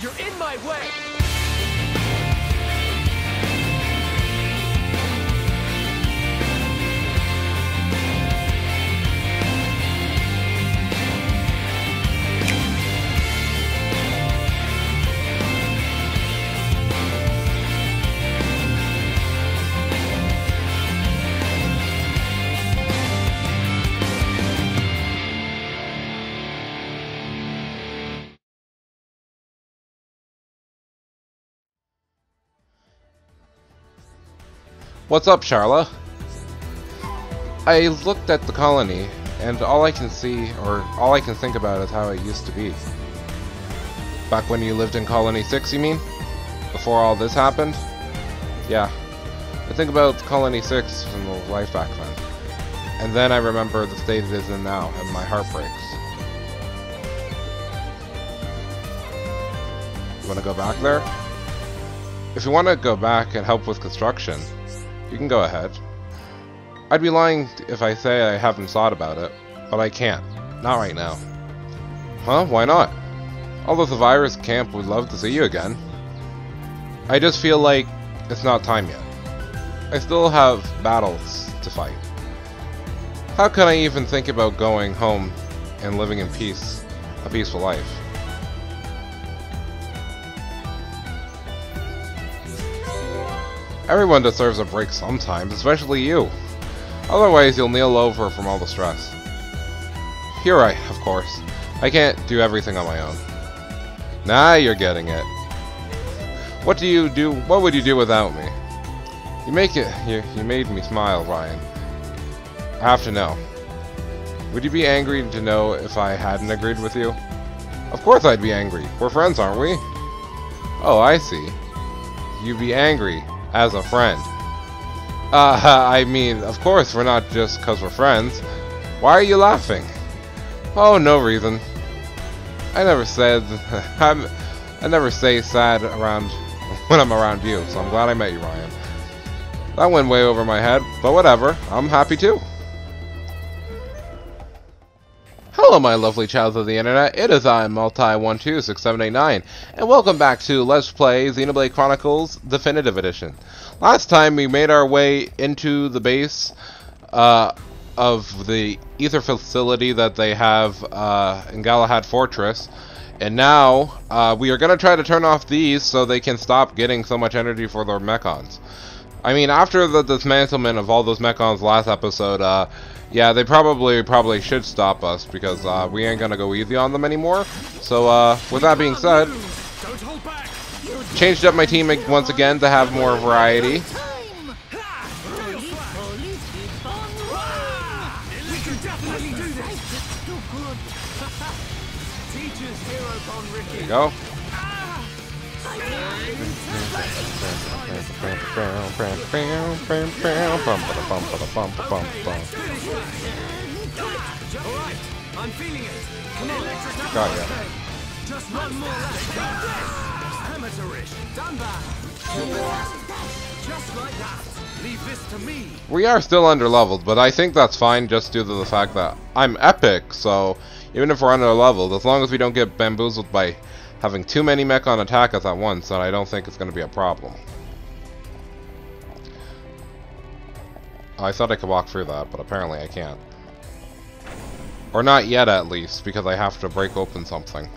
You're in my way! What's up, Sharla? I looked at the colony, and all I can see, or all I can think about is how it used to be. Back when you lived in Colony 6, you mean? Before all this happened? Yeah. I think about Colony 6 and the life back then. And then I remember the state it is in now, and my heart breaks. You wanna go back there? If you wanna go back and help with construction, you can go ahead. I'd be lying if I say I haven't thought about it, but I can't. Not right now. Huh? Why not? Although the virus camp would love to see you again. I just feel like it's not time yet. I still have battles to fight. How can I even think about going home and living in peace, a peaceful life? Everyone deserves a break sometimes, especially you. Otherwise, you'll kneel over from all the stress. You're right, of course. I can't do everything on my own. Nah, you're getting it. What do you do? What would you do without me? You make it. You, you made me smile, Reyn. I have to know. Would you be angry to know if I hadn't agreed with you? Of course I'd be angry. We're friends, aren't we? Oh, I see. You'd be angry as a friend. Uh, I mean, of course we're not just because we're friends. Why are you laughing? Oh, no reason. I never said... I'm, I never say sad around when I'm around you, so I'm glad I met you, Reyn. That went way over my head, but whatever. I'm happy too. Hello, my lovely child of the internet. It is I, Multi126789, and welcome back to Let's Play Xenoblade Chronicles Definitive Edition. Last time we made our way into the base uh, of the ether facility that they have uh, in Galahad Fortress, and now uh, we are going to try to turn off these so they can stop getting so much energy for their mechons. I mean, after the dismantlement of all those mechons last episode, uh, yeah, they probably probably should stop us because uh, we ain't gonna go easy on them anymore. So, uh, with that being said, changed up my team once again to have more variety. There you go. Got ya. Just one more Amateurish! Done! Just like that! Leave this to me! We are still under leveled, but I think that's fine just due to the fact that I'm epic, so even if we're under leveled, as long as we don't get bamboozled by having too many Mechon attack us at once, then I don't think it's going to be a problem. I thought I could walk through that, but apparently I can't. Or not yet, at least, because I have to break open something.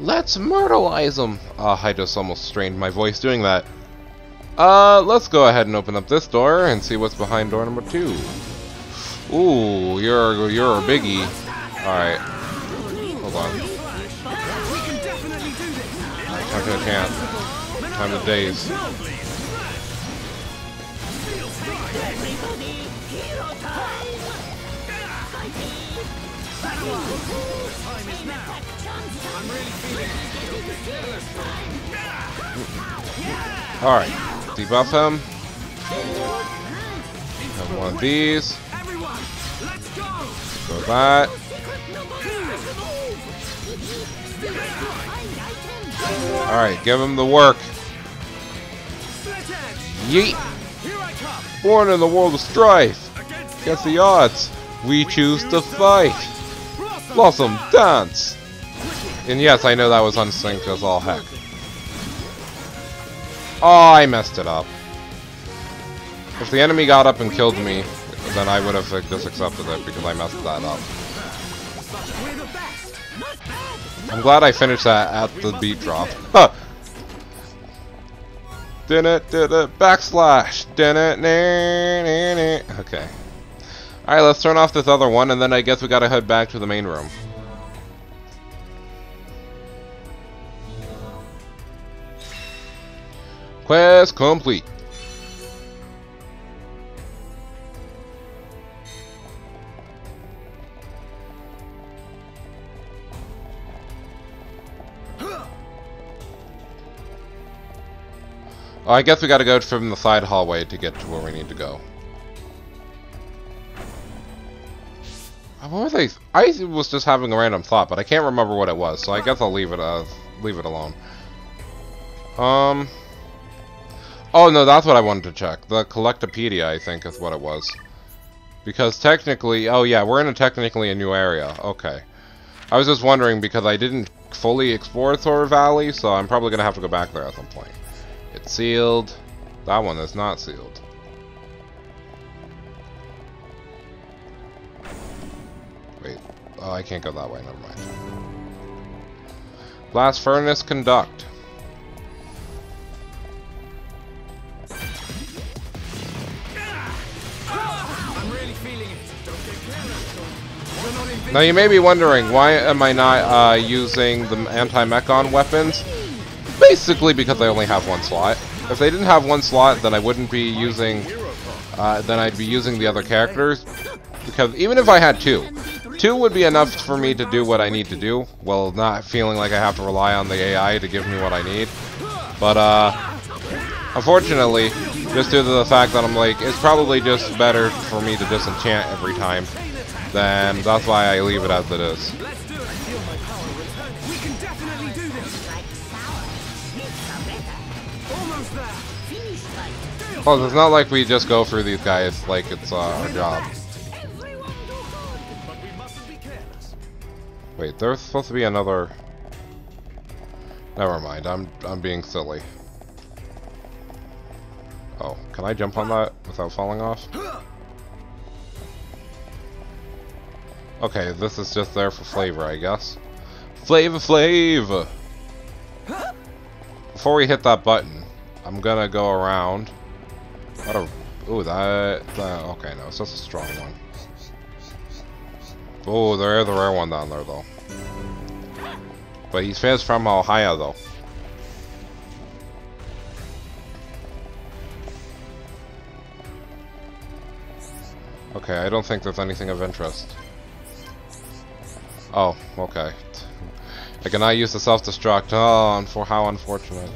Let's myrtleize them! Ah, I just almost strained my voice doing that. Uh, let's go ahead and open up this door and see what's behind door number two. Ooh, you're you're a biggie. All right, hold on. I can can't. Time to daze. Time is now! I'm really feeling it! All right, debuff him. Have one of these. Go! That. All right, give him the work. Yeet. Born in the world of strife. Against the odds, we choose to fight. Blossom! Dance. And yes, I know that was unsynced as all heck. Oh, I messed it up. If the enemy got up and killed me, then I would have just accepted it because I messed that up. I'm glad I finished that at the beat drop. Did it, did it, backslash. Did it, nah, nah, nah. Okay. Alright, let's turn off this other one, and then I guess we gotta head back to the main room. Quest complete. Oh, I guess we gotta go from the side hallway to get to where we need to go. What was I? I was just having a random thought, but I can't remember what it was, so I guess I'll leave it uh, leave it alone. Um. Oh no, that's what I wanted to check. The Collectopedia, I think, is what it was. Because technically, oh yeah, we're in a technically a new area. Okay. I was just wondering because I didn't fully explore Thor Valley, so I'm probably gonna have to go back there at some point. It's sealed. That one is not sealed. Oh, I can't go that way. Never mind. Blast furnace conduct. Now you may be wondering, why am I not uh, using the anti-mechon weapons? Basically because I only have one slot. If they didn't have one slot, then I wouldn't be using... Uh, then I'd be using the other characters. Because even if I had two, two would be enough for me to do what I need to do, while not feeling like I have to rely on the AI to give me what I need. But, uh... Unfortunately, just due to the fact that I'm like, it's probably just better for me to disenchant every time, then that's why I leave it as it is. Oh, it's not like we just go through these guys like it's uh, our job. Wait, there's supposed to be another... Never mind, I'm, I'm being silly. Oh, can I jump on that without falling off? Okay, this is just there for flavor, I guess. Flavor Flav! Before we hit that button, I'm gonna go around. What a... Ooh, that, that... Okay, no, it's just a strong one. Oh, there is a rare one down there, though. But he's fast from Ohio, though. Okay, I don't think there's anything of interest. Oh, okay. I cannot use the self-destruct. Oh, for how unfortunate.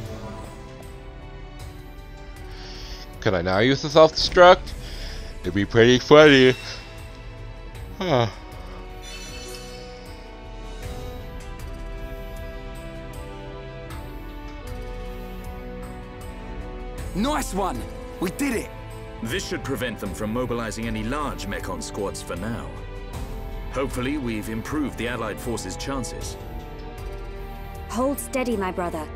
Could I now use the self-destruct? It'd be pretty funny. Huh. Nice one! We did it! This should prevent them from mobilizing any large Mechon squads for now. Hopefully, we've improved the Allied forces' chances. Hold steady, my brother.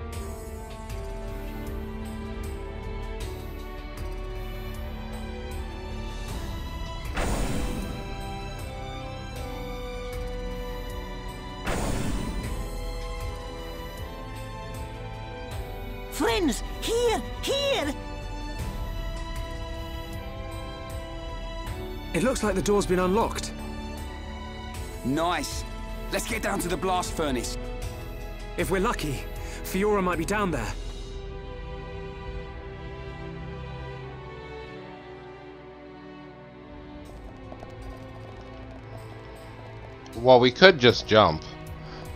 Friends, here, here! It looks like the door's been unlocked. Nice. Let's get down to the blast furnace. If we're lucky, Fiora might be down there. Well, we could just jump.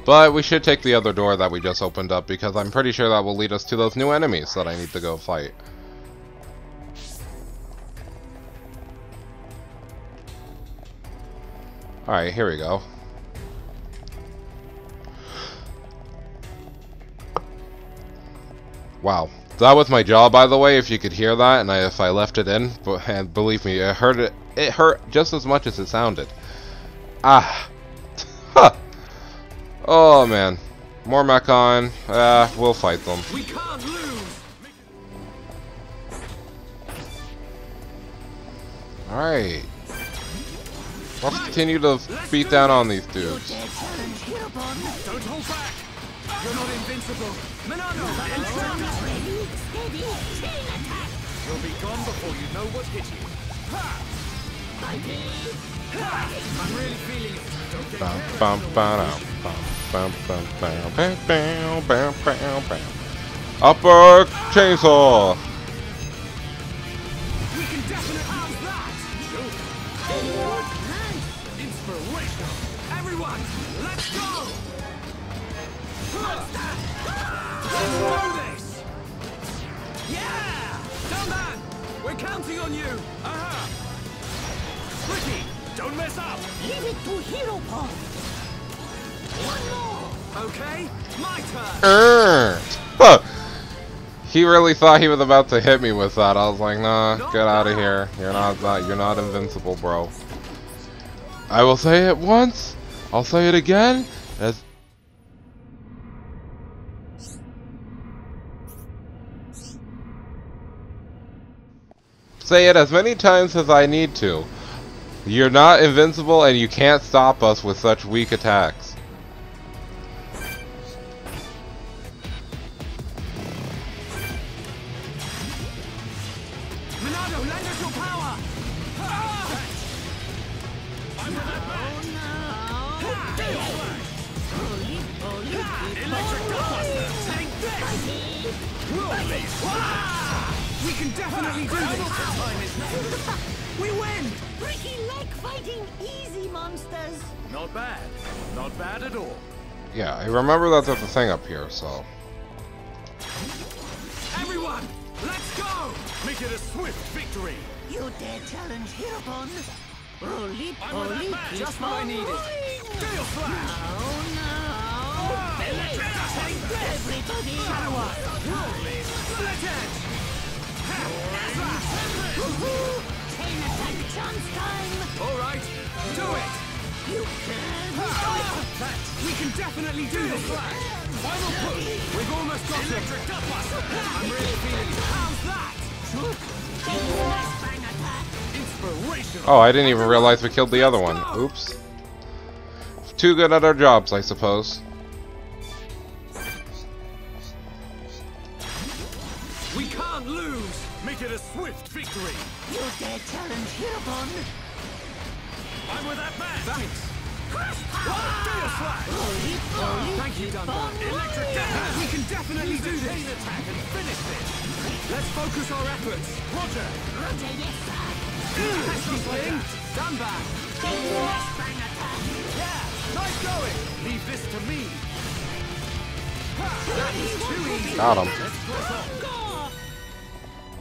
But we should take the other door that we just opened up because I'm pretty sure that will lead us to those new enemies that I need to go fight. Alright, here we go. Wow. That was my jaw, by the way, if you could hear that, and I, if I left it in, but, and believe me, it hurt it, it hurt just as much as it sounded. Ah. Huh. Oh, man. More Mechon. Uh, we'll fight them. We can't lose! Alright. Let's continue to beat down on these dudes. Don't hold back! You're not invincible! Monado! You'll be gone before you know what hit you. I'm really feeling it. Upper chainsaw. Don't mess up! Leave it to Heropon. Okay, my turn! Err. Huh. He really thought he was about to hit me with that. I was like, nah, get out of here. You're not, not you're not invincible, bro. I will say it once. I'll say it again. As say it as many times as I need to. You're not invincible and you can't stop us with such weak attacks. Easy monsters. Not bad. Not bad at all. Yeah, I remember that there's a thing up here, so. Everyone, let's go! Make it a swift victory. You dare challenge Heropon? Roly I'm with that poly. Just what I needed. Gale Slash! Oh no! Electric Take! Everybody! Shadow Eye! Split Edge! Chain attack chance time! All right, do it! You can! We can definitely do this! Final push! We've almost got him! Electric I'm really feeling it! How's that? Bang! Oh, I didn't even realize we killed the other one. Oops. Too good at our jobs, I suppose. We can't lose! Make it a swift victory. You dare challenge Heropon? I'm with that man. Thanks! Gale Slash. Roly poly, Thank you, Dunban. Electric Gunbuster! We can definitely do this! Chain attack and finish this. Let's focus our efforts! Roger. Roger, yes sir! Pesky Sling! Dunban! Bang attack! Yeah! Nice going! Leave this to me. That is too easy! Got him. Let's press on!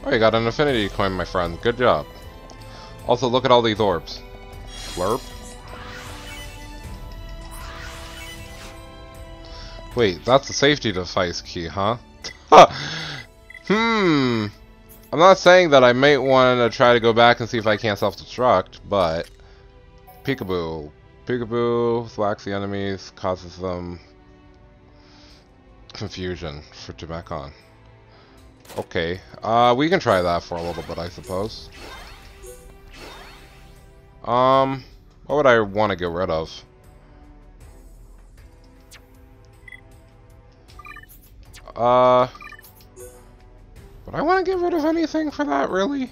Oh, you got an infinity coin, my friend. Good job. Also, look at all these orbs. Flurp. Wait, that's the safety device key, huh? hmm. I'm not saying that I may want to try to go back and see if I can't self-destruct, but... Peekaboo. Peekaboo thwacks the enemies, causes them confusion for Demecon. Okay, uh, we can try that for a little bit, I suppose. Um, what would I want to get rid of? Uh, would I want to get rid of anything for that, really?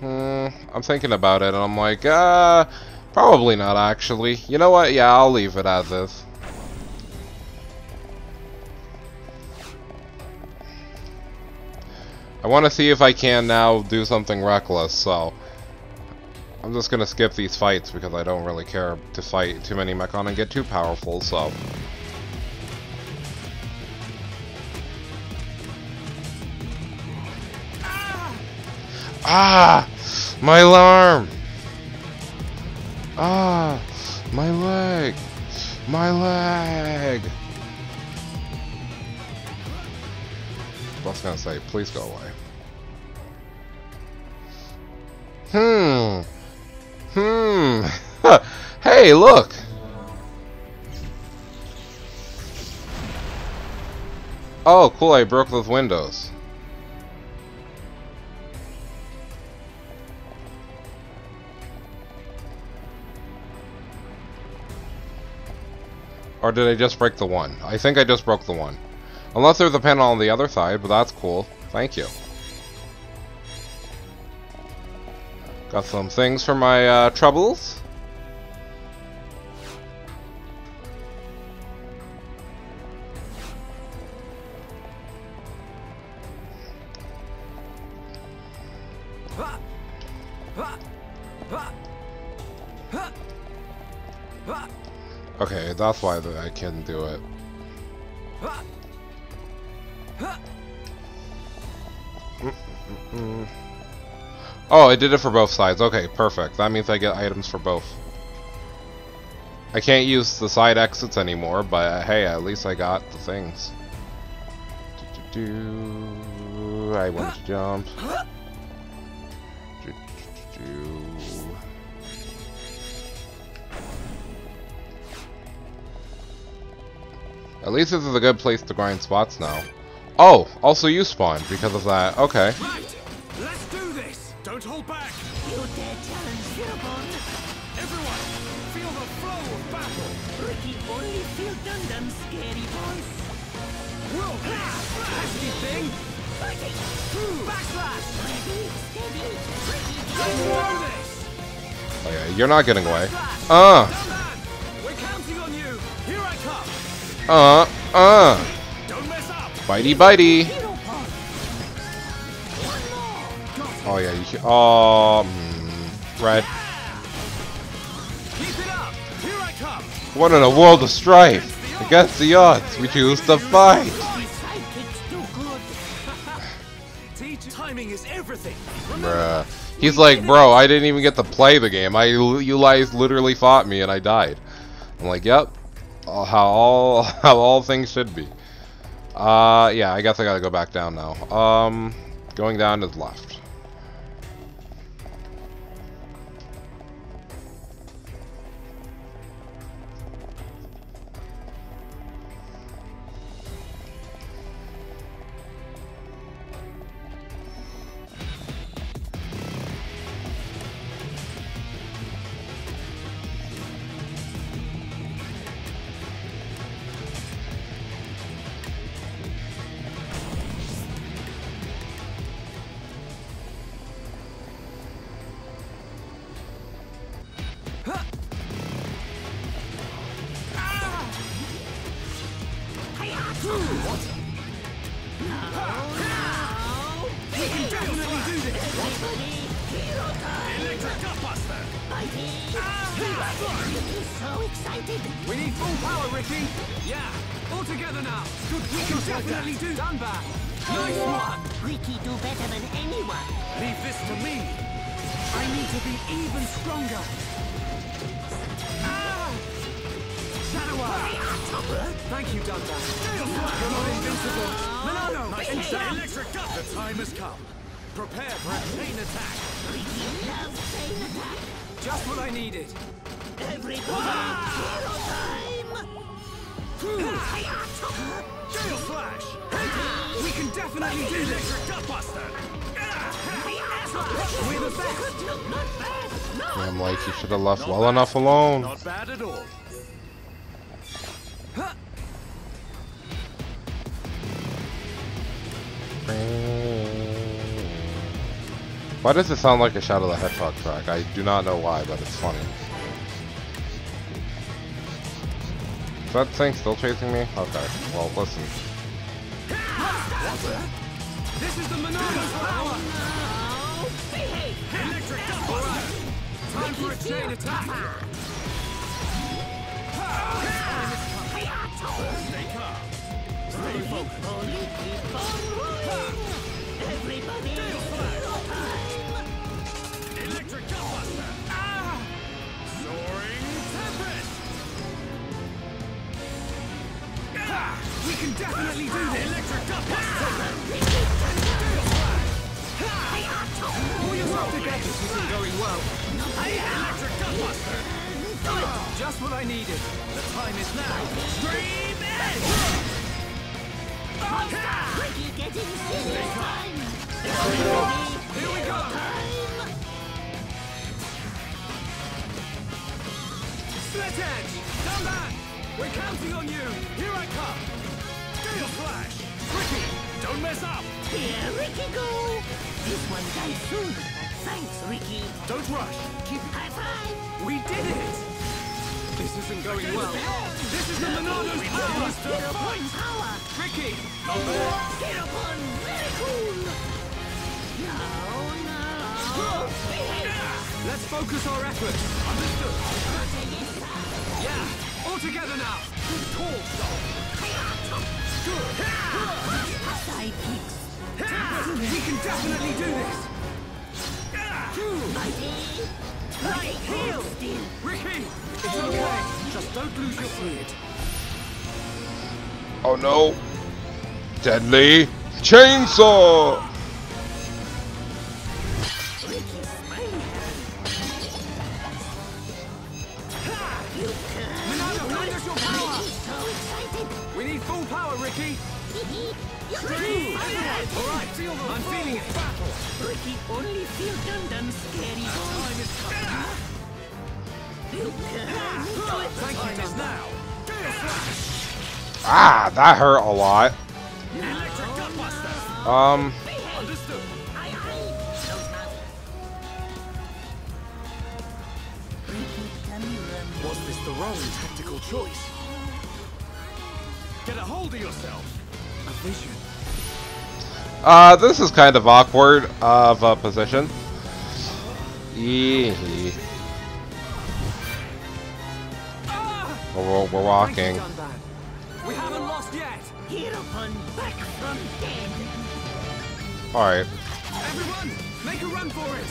Hmm, I'm thinking about it, and I'm like, uh, probably not, actually. You know what? Yeah, I'll leave it as is. I want to see if I can now do something reckless, so... I'm just gonna skip these fights because I don't really care to fight too many Mechon and get too powerful, so... Ah! My alarm! Ah! My leg! My leg! That's not say, Please go away. Hmm. Hmm. hey, look! Oh, cool, I broke those windows. Or did I just break the one? I think I just broke the one. Unless there's a panel on the other side, but that's cool. Thank you. Got some things for my uh, troubles. Okay, that's why I can do it. Oh, I did it for both sides. Okay, perfect. That means I get items for both. I can't use the side exits anymore, but uh, hey, at least I got the things. Do-do-do. I want to jump. At least this is a good place to grind spots now. Oh, also you spawned because of that. Okay. Right! Let's do this! Don't hold back! You dare challenge Heropon? Everyone, feel the flow of battle! Riki only feel Gundam's scary voice. Whoa! Nasty thing! Backslash! Steady, steady. Riki, Let's do this! Oh yeah, you're not getting away. Uh, Dunban! We're counting on you! Here I come! uh, uh. Bitey bitey. Oh yeah, you can, oh, mm, red. What in a world of strife! Against the odds, we choose to fight! Timing is everything! Bruh. He's like, bro, I didn't even get to play the game. I, you guys literally fought me and I died. I'm like, yep. How all, how all things should be. Uh, yeah, I guess I gotta go back down now. Um, going down is left. Not invincible! Monado! Nice and jump! Electric Gut! The time has come! Prepare for a chain attack! Riki loves chain attack. Just what I needed! Everybody, hero time. Gale Slash! We can definitely do this! Electric Gutbuster! We're the best! No. I'm like, you should have left well enough alone. Not bad at all. Why does it sound like a Shadow of the Hedgehog track? I do not know why, but it's funny. Is that thing still chasing me? Okay, well, listen. This is the Monado's power! Electric Gutbuster! Time for a chain attack! Stay calm. Stay focused. We can definitely do this! Electric Gutbuster! Pull yourself together. This isn't going well. Electric Gutbuster! Just what I needed. The time is now. Stream Edge! Here we go! Split edge! Dunban! We're counting on you! Here I come! Gale Slash! Riki, don't mess up! Here, Riki, go! This one dies soon. Thanks, Riki. Don't rush! Keep High five! We did it! This isn't going well. This is the Monado's power! Heropon power! Riki! Hero Point, very cool! Now, now... Behave! Let's focus our efforts! Understood! Yeah! All together now! Stop! Side kicks. We can definitely do this! Mighty! Right heel! Riki! It's okay! Just don't lose your fluid. Oh no! Deadly chainsaw! Thank you, is now! Gale Slash! Ah, that hurt a lot. Um, Understood! Aye, aye. No matter. Riki, tummy run. Was this the wrong tactical choice? Get a hold of yourself! A vision. Uh, this is kind of awkward of a position. Yee. We're, we're walking. We haven't lost yet! Back from. Alright. Everyone, make a run for it!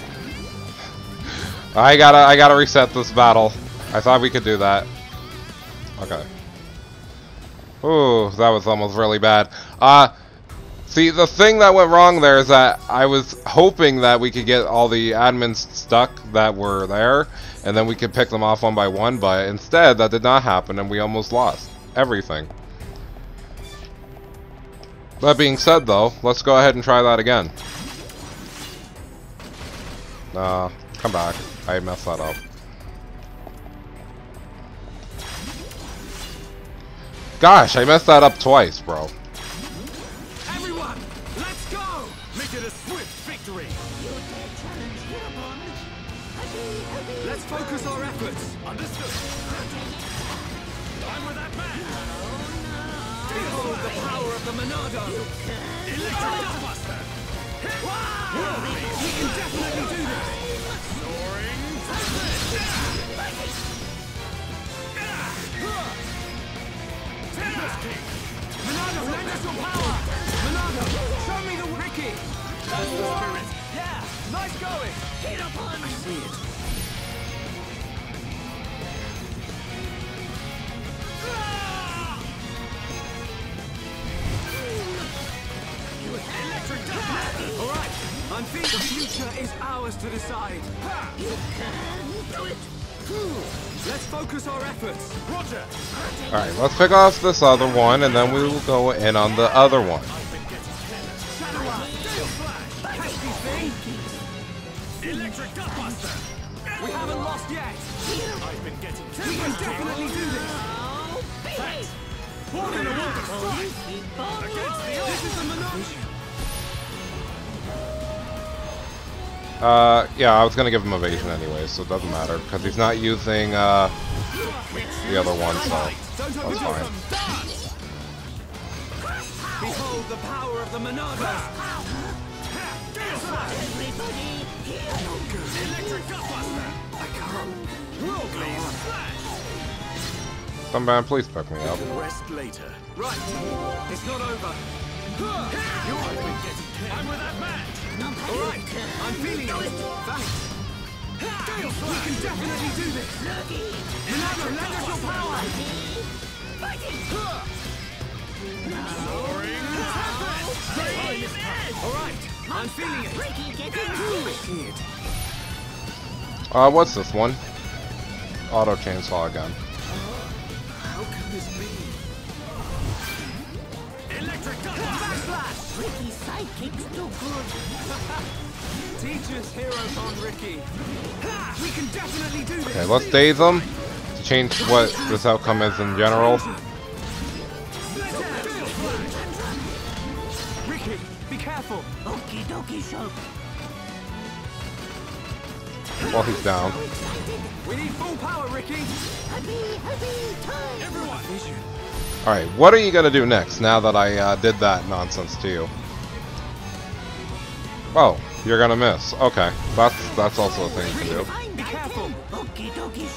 I gotta, I gotta reset this battle. I thought we could do that. Okay. Ooh, that was almost really bad. Uh, see, the thing that went wrong there is that I was hoping that we could get all the admins stuck that were there, and then we could pick them off one by one, but instead, that did not happen, and we almost lost everything. That being said, though, let's go ahead and try that again. Nah, come back. I messed that up. Gosh, I messed that up twice, bro. A swift victory! Challenge. Let's focus our efforts! Understood! I'm with that man! Behold the power of the Monado! Electric Gutbuster! Wow! We can definitely do this! Soaring! Tempest! Monado, lend us your power! Monado, show me the Ricky! That's the spirit! Yeah! Nice going! Heropon. I see it. Electric Dust! All right, I'm feeling the future is ours to decide. You can do it. Let's focus our efforts. Roger. Alright, let's pick off this other one, and then we will go in on the other one. Uh, yeah, I was gonna give him evasion anyway, so it doesn't matter, because he's not using, uh, the other one, so that's fine. Behold the power of the Monado. Gale Slash. Everybody, here. Electric Gutbuster. I can't. Whirlglaze Flash. Dunban, please pick me up. Rest later. Right. It's not over. You're I've been getting I'm with that man. All right. I'm feeling it. Thanks. Gale We can definitely do this. Monado, lend us your power. Soaring All right. I'm feeling it. Uh, what's this one? Auto chainsaw again. How can this be? Riki's sidekick's too good. Teach us, heroes on Riki. We can definitely do this. Okay, let's daze them to change what this outcome is in general. Riki, be careful. Okie dokie, Shulk. While he's down. We need full power, Riki. Happy, happy time. Everyone. Alright, what are you gonna do next now that I uh, did that nonsense to you? Oh, you're gonna miss. Okay, that's that's also a thing you can do. Be careful. Okie dokie,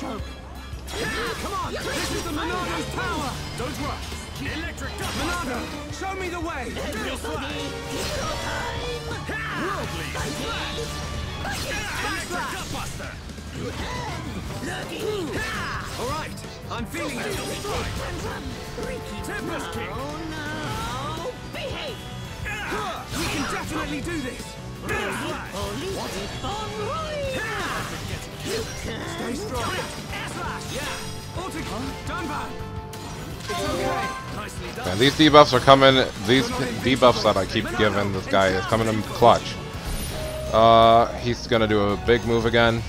Come on. This is the Monado's power. Don't rush. Electric Monado, show me the way. Everybody, hero time. All right, I'm feeling it. Tempest kick. oh no. Behave. We can definitely do this. And these debuffs are coming. These debuffs that I keep giving this guy is coming in clutch. Uh, he's gonna do a big move again.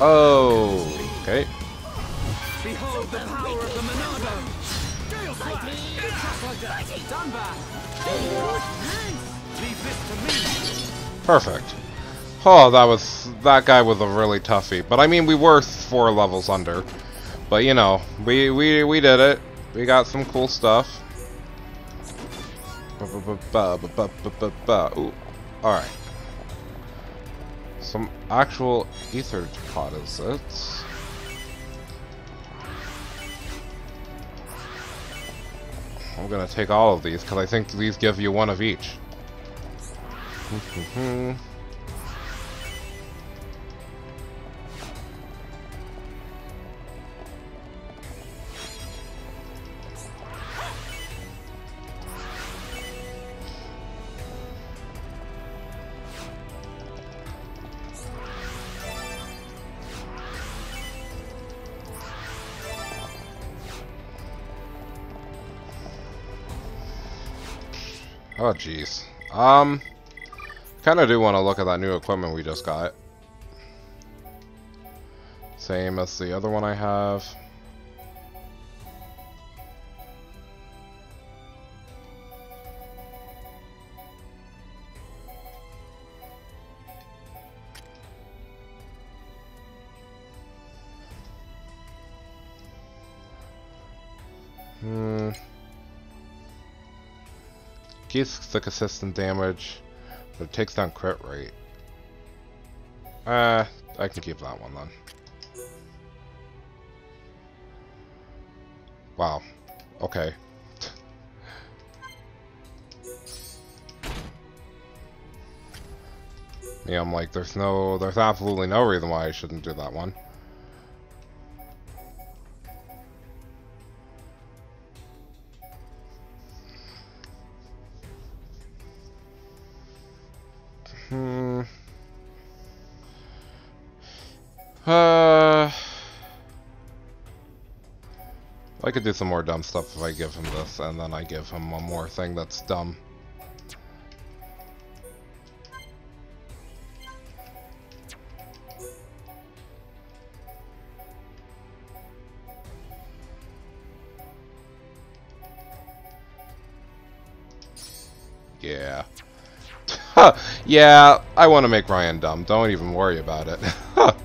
Oh, okay. Behold the power of the Monado. Perfect. Oh, that was that guy was a really toughie. But I mean, we were four levels under. But you know, we we we did it. We got some cool stuff. Ooh. All right. Some actual ether deposits. I'm gonna take all of these because I think these give you one of each. Oh, jeez. Um, kind of do want to look at that new equipment we just got. Same as the other one I have. Hmm. Keeps the consistent damage, but it takes down crit rate. Uh, I can keep that one then. Wow. Okay. Yeah, I'm like, there's no, there's absolutely no reason why I shouldn't do that one. I could do some more dumb stuff if I give him this, and then I give him one more thing that's dumb. Yeah. yeah, I want to make Ryan dumb. Don't even worry about it.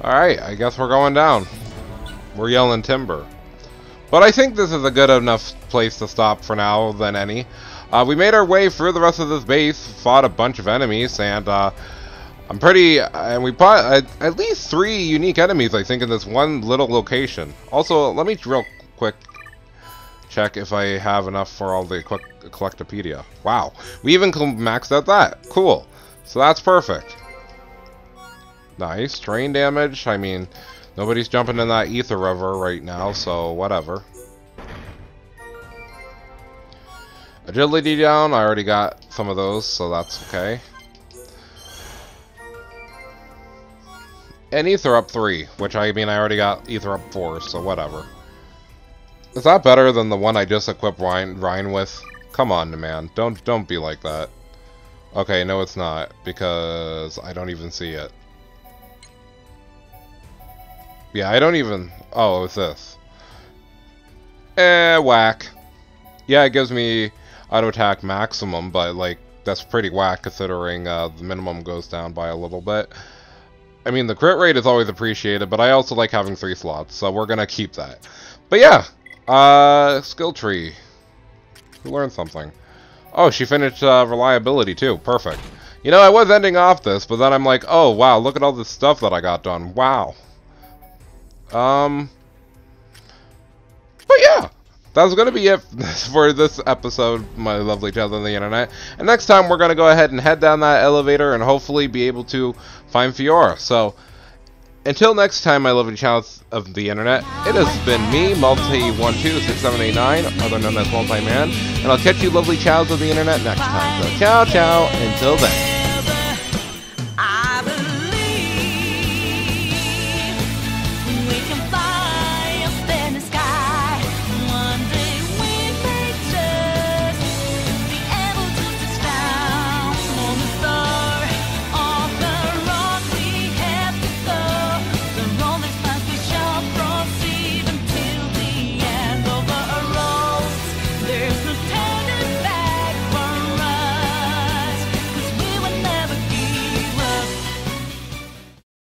Alright, I guess we're going down. We're yelling timber. But I think this is a good enough place to stop for now than any. Uh, we made our way through the rest of this base, fought a bunch of enemies, and uh, I'm pretty... And we fought at, at least three unique enemies, I think, in this one little location. Also, let me real quick check if I have enough for all the Collectopedia. Wow, we even maxed out that. Cool. So that's perfect. Nice. Terrain damage. I mean, nobody's jumping in that ether river right now, so whatever. Agility down. I already got some of those, so that's okay. And ether up 3, which I mean I already got ether up 4, so whatever. Is that better than the one I just equipped Ryan, Ryan with? Come on, man. Don't don't be like that. Okay, no it's not, because I don't even see it. Yeah, I don't even... Oh, it's this. Eh, whack. Yeah, it gives me auto attack maximum, but, like, that's pretty whack considering uh, the minimum goes down by a little bit. I mean, the crit rate is always appreciated, but I also like having three slots, so we're gonna keep that. But yeah, uh, skill tree. We learned something. Oh, she finished uh, reliability too. Perfect. You know, I was ending off this, but then I'm like, oh wow, look at all this stuff that I got done. Wow. Um. But yeah, that's going to be it for this episode, my lovely child on the internet. And next time, we're going to go ahead and head down that elevator and hopefully be able to find Fiora. So, until next time, my lovely child of the internet, it has been me, Multi126789, other known as Multi-Man, and I'll catch you lovely childs of the internet next time. So, ciao, ciao, until then.